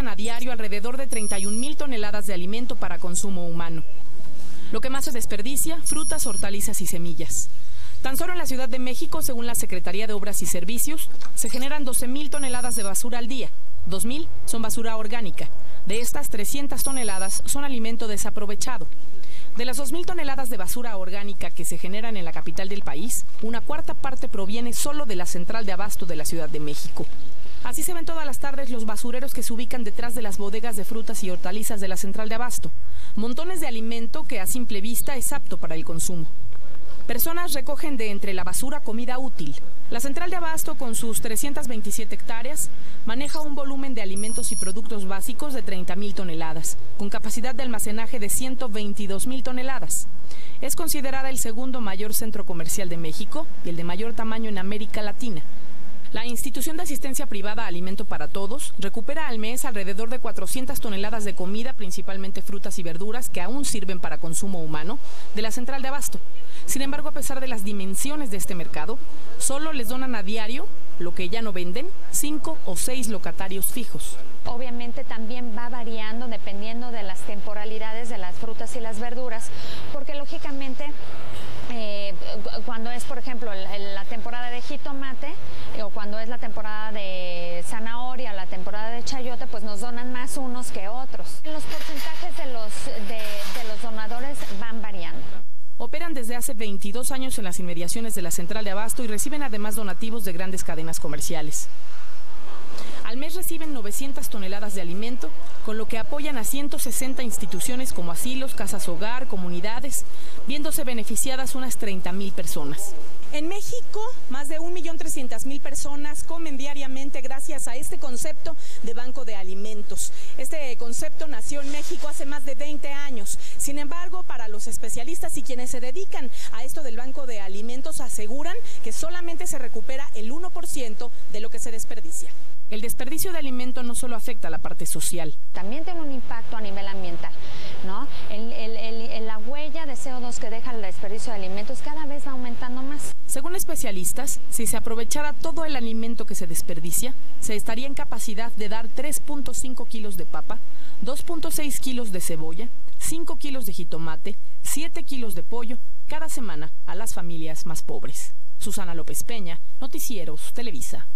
a diario alrededor de 31 mil toneladas de alimento para consumo humano. Lo que más se desperdicia, frutas, hortalizas y semillas. Tan solo en la Ciudad de México, según la Secretaría de Obras y Servicios, se generan 12 mil toneladas de basura al día. 2 mil son basura orgánica. De estas, 300 toneladas son alimento desaprovechado. De las 2.000 toneladas de basura orgánica que se generan en la capital del país, una cuarta parte proviene solo de la central de abasto de la Ciudad de México. Así se ven todas las tardes los basureros que se ubican detrás de las bodegas de frutas y hortalizas de la central de abasto. Montones de alimento que a simple vista es apto para el consumo. Personas recogen de entre la basura comida útil. La central de abasto, con sus 327 hectáreas, maneja un volumen de alimentos y productos básicos de 30.000 toneladas, con capacidad de almacenaje de 122.000 toneladas. Es considerada el segundo mayor centro comercial de México y el de mayor tamaño en América Latina. La institución de asistencia privada Alimento para Todos recupera al mes alrededor de 400 toneladas de comida, principalmente frutas y verduras, que aún sirven para consumo humano, de la central de abasto. Sin embargo, a pesar de las dimensiones de este mercado, solo les donan a diario lo que ya no venden, cinco o seis locatarios fijos. Obviamente también va variando dependiendo de las temporalidades de las frutas y las verduras, porque lógicamente eh, cuando es, por ejemplo, la temporada de jitomate o cuando es la temporada de zanahoria, la temporada de chayote, pues nos donan más unos que otros. Los porcentajes de los, de los donadores van variando. Operan desde hace 22 años en las inmediaciones de la central de abasto y reciben además donativos de grandes cadenas comerciales. Al mes reciben 900 toneladas de alimento, con lo que apoyan a 160 instituciones como asilos, casas hogar, comunidades, viéndose beneficiadas unas 30.000 personas. En México, más de 1.300.000 personas comen diariamente gracias a este concepto de banco de alimentos. Este concepto nació en México hace más de 20 años. Sin embargo, para los especialistas y quienes se dedican a esto del banco aseguran que solamente se recupera el 1% de lo que se desperdicia. El desperdicio de alimento no solo afecta a la parte social. También tiene un impacto a nivel ambiental, ¿no? la huella de CO2 que deja el desperdicio de alimentos cada vez aumentando más. Según especialistas, si se aprovechara todo el alimento que se desperdicia, se estaría en capacidad de dar 3.5 kilos de papa, 2.6 kilos de cebolla, 5 kilos de jitomate, 7 kilos de pollo cada semana a las familias más pobres. Susana López Peña, Noticieros, Televisa.